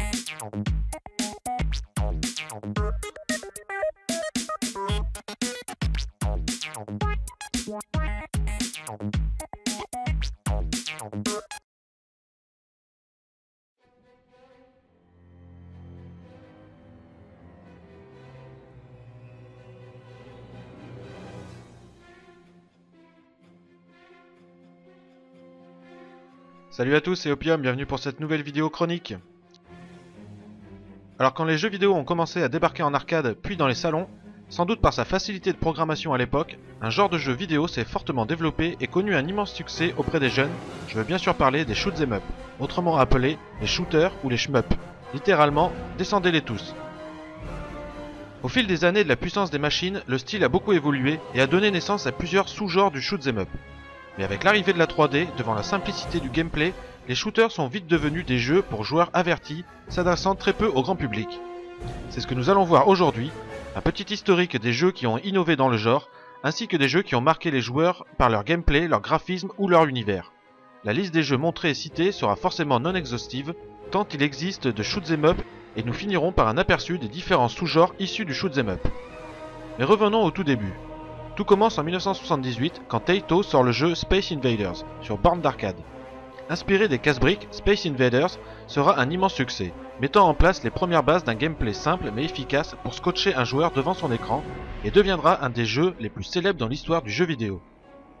Thank you. Salut à tous, c'est Opium, bienvenue pour cette nouvelle vidéo chronique. Alors quand les jeux vidéo ont commencé à débarquer en arcade puis dans les salons, sans doute par sa facilité de programmation à l'époque, un genre de jeu vidéo s'est fortement développé et connu un immense succès auprès des jeunes, je veux bien sûr parler des shoot'em up, autrement appelés les shooters ou les shmup. Littéralement, descendez-les tous. Au fil des années de la puissance des machines, le style a beaucoup évolué et a donné naissance à plusieurs sous-genres du shoot'em up. Mais avec l'arrivée de la 3D, devant la simplicité du gameplay, les shooters sont vite devenus des jeux pour joueurs avertis, s'adressant très peu au grand public. C'est ce que nous allons voir aujourd'hui, un petit historique des jeux qui ont innové dans le genre, ainsi que des jeux qui ont marqué les joueurs par leur gameplay, leur graphisme ou leur univers. La liste des jeux montrés et cités sera forcément non exhaustive, tant il existe de shoot'em up et nous finirons par un aperçu des différents sous-genres issus du shoot'em up. Mais revenons au tout début. Tout commence en 1978 quand Taito sort le jeu Space Invaders sur borne d'arcade. Inspiré des casse-briques, Space Invaders sera un immense succès, mettant en place les premières bases d'un gameplay simple mais efficace pour scotcher un joueur devant son écran et deviendra un des jeux les plus célèbres dans l'histoire du jeu vidéo.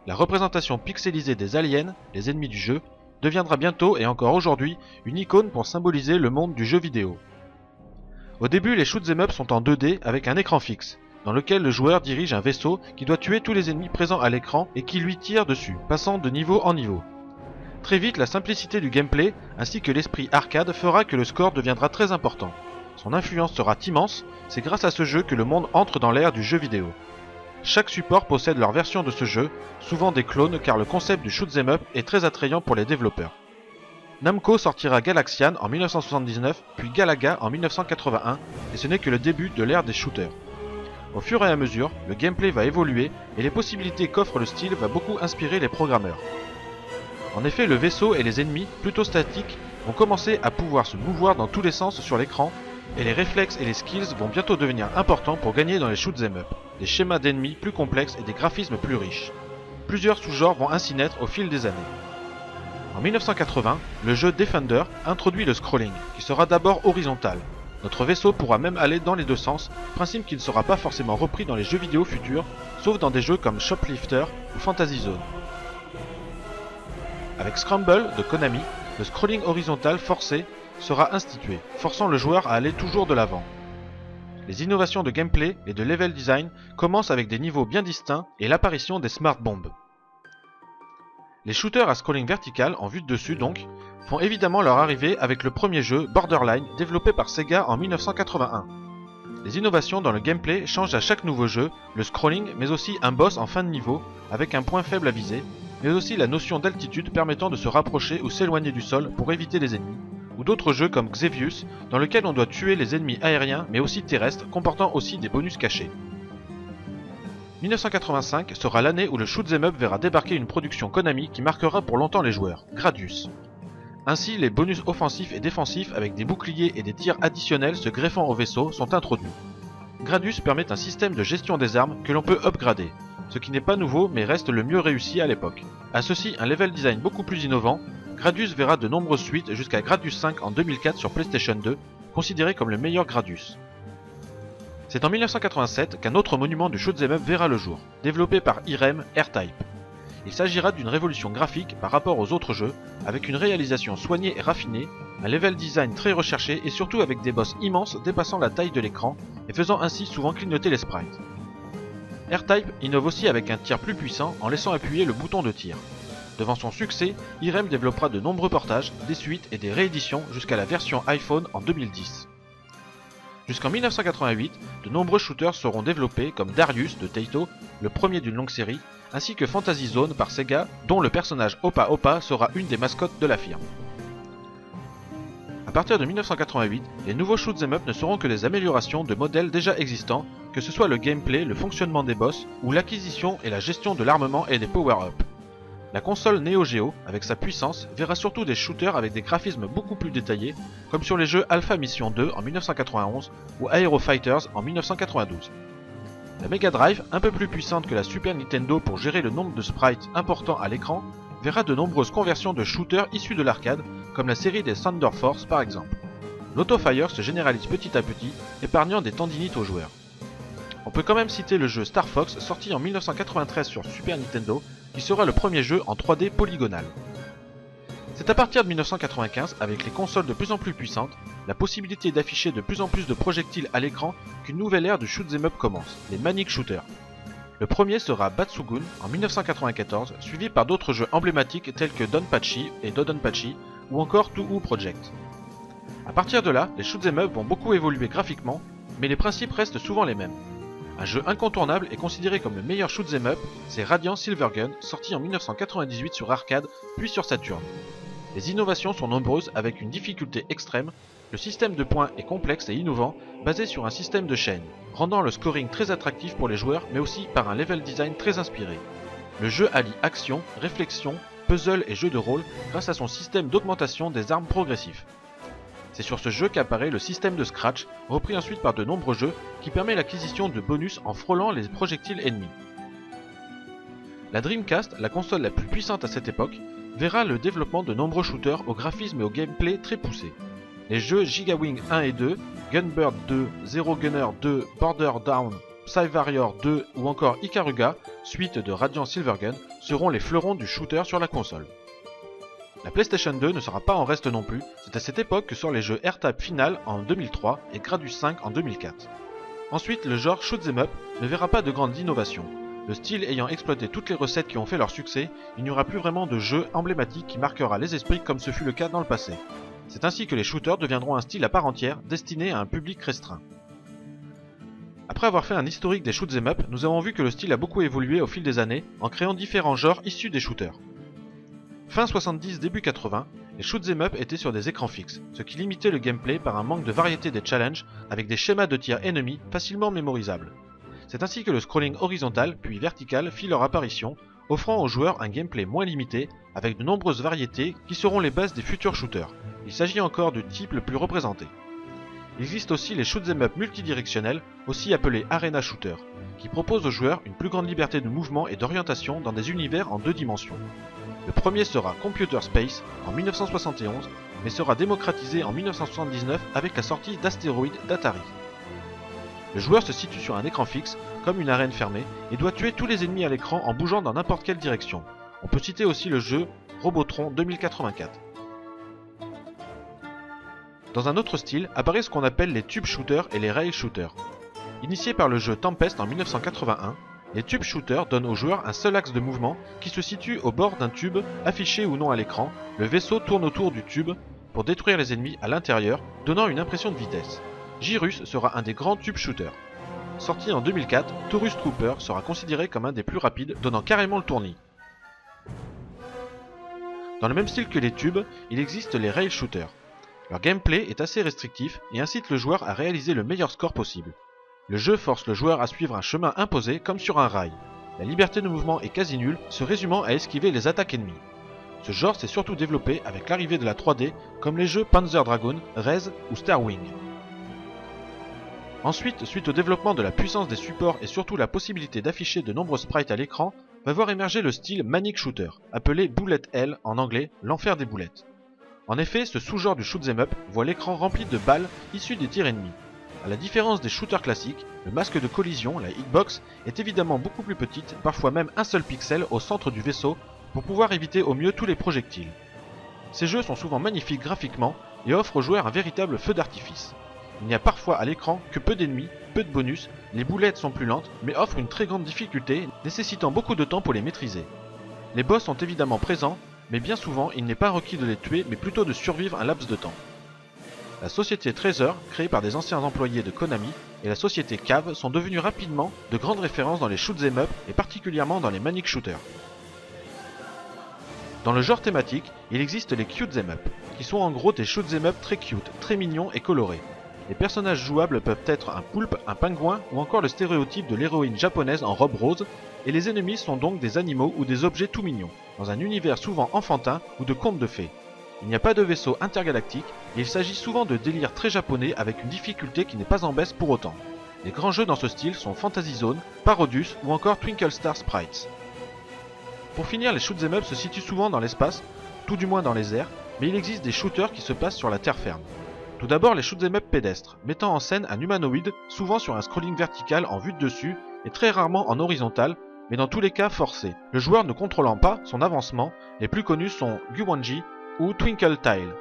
La représentation pixelisée des aliens, les ennemis du jeu, deviendra bientôt et encore aujourd'hui une icône pour symboliser le monde du jeu vidéo. Au début, les shoot'em up sont en 2D avec un écran fixe, dans lequel le joueur dirige un vaisseau qui doit tuer tous les ennemis présents à l'écran et qui lui tire dessus, passant de niveau en niveau. Très vite, la simplicité du gameplay ainsi que l'esprit arcade fera que le score deviendra très important. Son influence sera immense, c'est grâce à ce jeu que le monde entre dans l'ère du jeu vidéo. Chaque support possède leur version de ce jeu, souvent des clones car le concept du shoot'em up est très attrayant pour les développeurs. Namco sortira Galaxian en 1979, puis Galaga en 1981, et ce n'est que le début de l'ère des shooters. Au fur et à mesure, le gameplay va évoluer et les possibilités qu'offre le style va beaucoup inspirer les programmeurs. En effet, le vaisseau et les ennemis, plutôt statiques, vont commencer à pouvoir se mouvoir dans tous les sens sur l'écran, et les réflexes et les skills vont bientôt devenir importants pour gagner dans les shoot'em up, des schémas d'ennemis plus complexes et des graphismes plus riches. Plusieurs sous-genres vont ainsi naître au fil des années. En 1980, le jeu Defender introduit le scrolling, qui sera d'abord horizontal, notre vaisseau pourra même aller dans les deux sens, principe qui ne sera pas forcément repris dans les jeux vidéo futurs, sauf dans des jeux comme Shoplifter ou Fantasy Zone. Avec Scramble de Konami, le scrolling horizontal forcé sera institué, forçant le joueur à aller toujours de l'avant. Les innovations de gameplay et de level design commencent avec des niveaux bien distincts et l'apparition des smart bombs. Les shooters à scrolling vertical, en vue de dessus donc, font évidemment leur arrivée avec le premier jeu, Borderline, développé par Sega en 1981. Les innovations dans le gameplay changent à chaque nouveau jeu, le scrolling, mais aussi un boss en fin de niveau, avec un point faible à viser, mais aussi la notion d'altitude permettant de se rapprocher ou s'éloigner du sol pour éviter les ennemis, ou d'autres jeux comme Xevious, dans lequel on doit tuer les ennemis aériens mais aussi terrestres, comportant aussi des bonus cachés. 1985 sera l'année où le shoot'em up verra débarquer une production Konami qui marquera pour longtemps les joueurs, Gradius. Ainsi, les bonus offensifs et défensifs avec des boucliers et des tirs additionnels se greffant au vaisseau sont introduits. Gradius permet un système de gestion des armes que l'on peut upgrader, ce qui n'est pas nouveau mais reste le mieux réussi à l'époque. A ceci un level design beaucoup plus innovant, Gradius verra de nombreuses suites jusqu'à Gradius 5 en 2004 sur PlayStation 2, considéré comme le meilleur Gradius. C'est en 1987 qu'un autre monument du shoot'em up verra le jour, développé par Irem R-Type. Il s'agira d'une révolution graphique par rapport aux autres jeux, avec une réalisation soignée et raffinée, un level design très recherché et surtout avec des boss immenses dépassant la taille de l'écran et faisant ainsi souvent clignoter les sprites. R-Type innove aussi avec un tir plus puissant en laissant appuyer le bouton de tir. Devant son succès, Irem développera de nombreux portages, des suites et des rééditions jusqu'à la version iPhone en 2010. Jusqu'en 1988, de nombreux shooters seront développés comme Darius de Taito, le premier d'une longue série, ainsi que Fantasy Zone par Sega, dont le personnage Opa Opa sera une des mascottes de la firme. A partir de 1988, les nouveaux shoot'em up ne seront que des améliorations de modèles déjà existants, que ce soit le gameplay, le fonctionnement des boss, ou l'acquisition et la gestion de l'armement et des power-up. La console Neo Geo, avec sa puissance, verra surtout des shooters avec des graphismes beaucoup plus détaillés, comme sur les jeux Alpha Mission 2 en 1991 ou Aero Fighters en 1992. La Mega Drive, un peu plus puissante que la Super Nintendo pour gérer le nombre de sprites importants à l'écran, verra de nombreuses conversions de shooters issus de l'arcade, comme la série des Thunder Force par exemple. L'autofire se généralise petit à petit, épargnant des tendinites aux joueurs. On peut quand même citer le jeu Star Fox sorti en 1993 sur Super Nintendo qui sera le premier jeu en 3D polygonal. C'est à partir de 1995, avec les consoles de plus en plus puissantes, la possibilité d'afficher de plus en plus de projectiles à l'écran qu'une nouvelle ère du shoot'em up commence, les Manic Shooters. Le premier sera Batsugun en 1994, suivi par d'autres jeux emblématiques tels que Donpachi et Dodonpachi ou encore Touhou Project. A partir de là, les shoot'em up vont beaucoup évoluer graphiquement, mais les principes restent souvent les mêmes. Un jeu incontournable et considéré comme le meilleur shoot'em up, c'est Radiant Silvergun, sorti en 1998 sur arcade puis sur Saturn. Les innovations sont nombreuses avec une difficulté extrême, le système de points est complexe et innovant, basé sur un système de chaîne, rendant le scoring très attractif pour les joueurs mais aussi par un level design très inspiré. Le jeu allie action, réflexion, puzzle et jeu de rôle grâce à son système d'augmentation des armes progressifs. C'est sur ce jeu qu'apparaît le système de Scratch, repris ensuite par de nombreux jeux, qui permet l'acquisition de bonus en frôlant les projectiles ennemis. La Dreamcast, la console la plus puissante à cette époque, verra le développement de nombreux shooters au graphisme et au gameplay très poussés. Les jeux Gigawing 1 et 2, Gunbird 2, Zero Gunner 2, Border Down, Psy-Warrior 2 ou encore Ikaruga, suite de Radiant Silvergun, seront les fleurons du shooter sur la console. La PlayStation 2 ne sera pas en reste non plus, c'est à cette époque que sortent les jeux AirTap Final en 2003 et Gradus 5 en 2004. Ensuite, le genre Shoot'em Up ne verra pas de grande innovation. Le style ayant exploité toutes les recettes qui ont fait leur succès, il n'y aura plus vraiment de jeu emblématique qui marquera les esprits comme ce fut le cas dans le passé. C'est ainsi que les shooters deviendront un style à part entière, destiné à un public restreint. Après avoir fait un historique des shoot'em up, nous avons vu que le style a beaucoup évolué au fil des années en créant différents genres issus des shooters. Fin 70, début 80, les shoot'em up étaient sur des écrans fixes, ce qui limitait le gameplay par un manque de variété des challenges avec des schémas de tir ennemis facilement mémorisables. C'est ainsi que le scrolling horizontal puis vertical fit leur apparition, offrant aux joueurs un gameplay moins limité avec de nombreuses variétés qui seront les bases des futurs shooters. Il s'agit encore du type le plus représenté. Il existe aussi les shoot'em up multidirectionnels, aussi appelés arena shooters, qui proposent aux joueurs une plus grande liberté de mouvement et d'orientation dans des univers en deux dimensions. Le premier sera Computer Space en 1971, mais sera démocratisé en 1979 avec la sortie d'Astéroïde d'Atari. Le joueur se situe sur un écran fixe, comme une arène fermée, et doit tuer tous les ennemis à l'écran en bougeant dans n'importe quelle direction. On peut citer aussi le jeu Robotron 2084. Dans un autre style apparaît ce qu'on appelle les tube shooters et les rail shooters. Initiés par le jeu Tempest en 1981, les tube shooters donnent au joueur un seul axe de mouvement qui se situe au bord d'un tube affiché ou non à l'écran. Le vaisseau tourne autour du tube pour détruire les ennemis à l'intérieur, donnant une impression de vitesse. Girus sera un des grands tube shooters. Sorti en 2004, Taurus Trooper sera considéré comme un des plus rapides, donnant carrément le tournis. Dans le même style que les tubes, il existe les rail shooters. Leur gameplay est assez restrictif et incite le joueur à réaliser le meilleur score possible. Le jeu force le joueur à suivre un chemin imposé comme sur un rail. La liberté de mouvement est quasi nulle, se résumant à esquiver les attaques ennemies. Ce genre s'est surtout développé avec l'arrivée de la 3D, comme les jeux Panzer Dragoon, Rez ou Starwing. Ensuite, suite au développement de la puissance des supports et surtout la possibilité d'afficher de nombreux sprites à l'écran, va voir émerger le style Manic Shooter, appelé Bullet Hell en anglais, l'enfer des boulettes. En effet, ce sous-genre du shoot'em up voit l'écran rempli de balles issues des tirs ennemis. A la différence des shooters classiques, le masque de collision, la hitbox, est évidemment beaucoup plus petite, parfois même un seul pixel au centre du vaisseau, pour pouvoir éviter au mieux tous les projectiles. Ces jeux sont souvent magnifiques graphiquement et offrent aux joueurs un véritable feu d'artifice. Il n'y a parfois à l'écran que peu d'ennemis, peu de bonus, les boulettes sont plus lentes mais offrent une très grande difficulté, nécessitant beaucoup de temps pour les maîtriser. Les boss sont évidemment présents, mais bien souvent il n'est pas requis de les tuer mais plutôt de survivre un laps de temps. La société Treasure, créée par des anciens employés de Konami, et la société Cave sont devenues rapidement de grandes références dans les shoot'em up et particulièrement dans les manic shooters. Dans le genre thématique, il existe les cute up, qui sont en gros des shoot'em up très cute, très mignons et colorés. Les personnages jouables peuvent être un poulpe, un pingouin ou encore le stéréotype de l'héroïne japonaise en robe rose, et les ennemis sont donc des animaux ou des objets tout mignons, dans un univers souvent enfantin ou de contes de fées. Il n'y a pas de vaisseau intergalactique et il s'agit souvent de délires très japonais avec une difficulté qui n'est pas en baisse pour autant. Les grands jeux dans ce style sont Fantasy Zone, Parodius ou encore Twinkle Star Sprites. Pour finir, les shoot'em up se situent souvent dans l'espace, tout du moins dans les airs, mais il existe des shooters qui se passent sur la terre ferme. Tout d'abord les shoot'em up pédestres, mettant en scène un humanoïde, souvent sur un scrolling vertical en vue de dessus et très rarement en horizontal, mais dans tous les cas forcé, le joueur ne contrôlant pas son avancement, les plus connus sont Guwanji ou Twinkle Tile.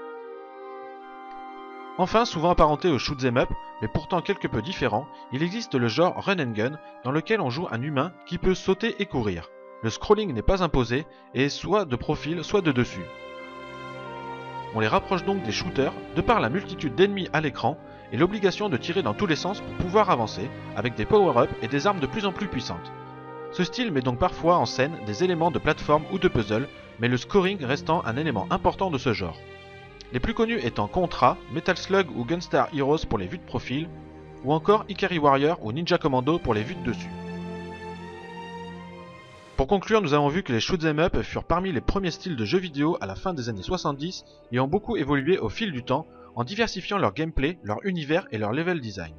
Enfin, souvent apparenté au shoot'em up, mais pourtant quelque peu différent, il existe le genre run and gun, dans lequel on joue un humain qui peut sauter et courir. Le scrolling n'est pas imposé, et est soit de profil, soit de dessus. On les rapproche donc des shooters de par la multitude d'ennemis à l'écran et l'obligation de tirer dans tous les sens pour pouvoir avancer, avec des power-ups et des armes de plus en plus puissantes. Ce style met donc parfois en scène des éléments de plateforme ou de puzzle, mais le scoring restant un élément important de ce genre. Les plus connus étant Contra, Metal Slug ou Gunstar Heroes pour les vues de profil, ou encore Ikari Warrior ou Ninja Commando pour les vues de dessus. Pour conclure, nous avons vu que les shoot'em up furent parmi les premiers styles de jeux vidéo à la fin des années 70 et ont beaucoup évolué au fil du temps en diversifiant leur gameplay, leur univers et leur level design.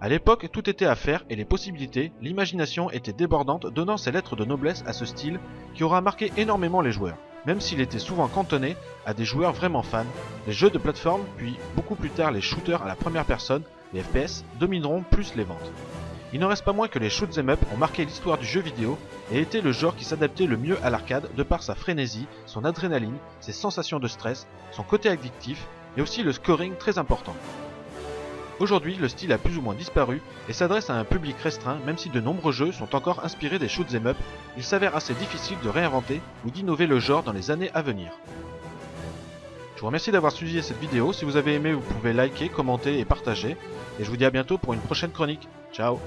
A l'époque, tout était à faire et les possibilités, l'imagination était débordante donnant ses lettres de noblesse à ce style qui aura marqué énormément les joueurs, même s'il était souvent cantonné à des joueurs vraiment fans. Les jeux de plateforme, puis beaucoup plus tard les shooters à la première personne, les FPS, domineront plus les ventes. Il n'en reste pas moins que les shoot'em up ont marqué l'histoire du jeu vidéo et étaient le genre qui s'adaptait le mieux à l'arcade de par sa frénésie, son adrénaline, ses sensations de stress, son côté addictif et aussi le scoring très important. Aujourd'hui, le style a plus ou moins disparu et s'adresse à un public restreint même si de nombreux jeux sont encore inspirés des shoot'em up, il s'avère assez difficile de réinventer ou d'innover le genre dans les années à venir. Je vous remercie d'avoir suivi cette vidéo, si vous avez aimé vous pouvez liker, commenter et partager, et je vous dis à bientôt pour une prochaine chronique. Ciao